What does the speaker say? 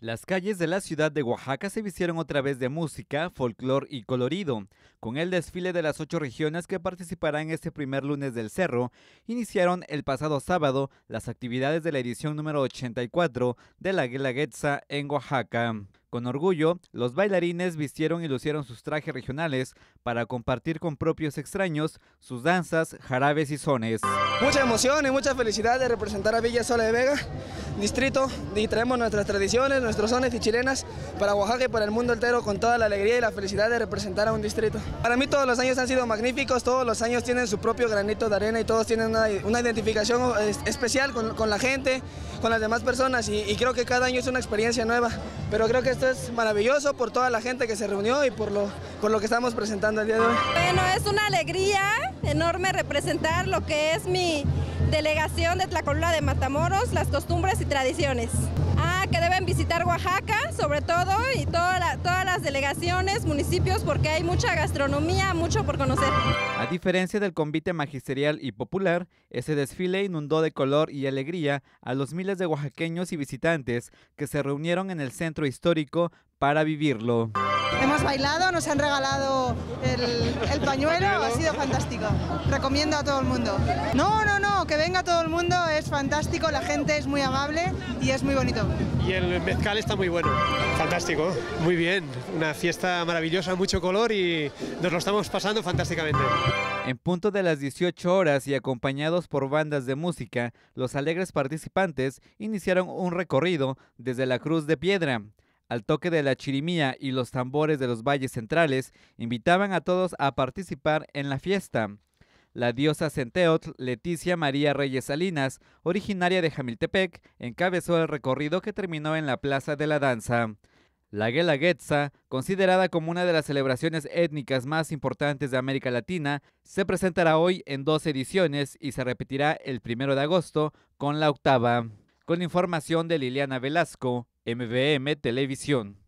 Las calles de la ciudad de Oaxaca se vistieron otra vez de música, folclor y colorido. Con el desfile de las ocho regiones que participarán este primer lunes del Cerro, iniciaron el pasado sábado las actividades de la edición número 84 de la Guelaguetza en Oaxaca. Con orgullo, los bailarines vistieron y lucieron sus trajes regionales para compartir con propios extraños sus danzas, jarabes y sones. Mucha emoción y mucha felicidad de representar a Villa Sola de Vega, distrito, y traemos nuestras tradiciones, nuestros sones y chilenas para Oaxaca y para el mundo entero con toda la alegría y la felicidad de representar a un distrito. Para mí todos los años han sido magníficos, todos los años tienen su propio granito de arena y todos tienen una, identificación especial con, la gente, con las demás personas y, creo que cada año es una experiencia nueva, pero creo que esto es maravilloso por toda la gente que se reunió y por lo, por lo que estamos presentando el día de hoy. Bueno, es una alegría enorme representar lo que es mi delegación de Tlacolula de Matamoros, las costumbres y tradiciones. Ah, que deben visitar Oaxaca, sobre todo, y todas las delegaciones, municipios, porque hay mucha gastronomía, mucho por conocer. A diferencia del convite magisterial y popular, ese desfile inundó de color y alegría a los miles de oaxaqueños y visitantes que se reunieron en el centro histórico para vivirlo. Hemos bailado, nos han regalado el, pañuelo, ha sido fantástico. Recomiendo a todo el mundo. No, no, no, que venga todo el mundo, es fantástico, la gente es muy amable y es muy bonito. Y el mezcal está muy bueno. Fantástico, muy bien. Una fiesta maravillosa, mucho color y nos lo estamos pasando fantásticamente. En punto de las 18 horas y acompañados por bandas de música, los alegres participantes iniciaron un recorrido desde la Cruz de Piedra al toque de la chirimía y los tambores de los valles centrales, invitaban a todos a participar en la fiesta. La diosa Centeotl, Leticia María Reyes Salinas, originaria de Jamiltepec, encabezó el recorrido que terminó en la Plaza de la Danza. La Guelaguetza, considerada como una de las celebraciones étnicas más importantes de América Latina, se presentará hoy en dos ediciones y se repetirá el primero de agosto con la octava. Con información de Liliana Velasco, MVM Televisión.